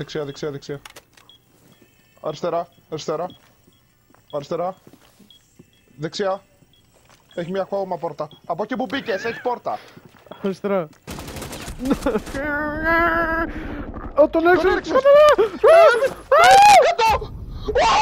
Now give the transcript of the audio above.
Δεξιά, δεξιά, δεξιά. Αριστερά, αριστερά. Αριστερά. Δεξιά. Έχει μια ακόμα πόρτα. Από εκεί που μπήκες, έχει πόρτα. Αριστερά. Ο τον έριξε! Κάτω! Κάτω!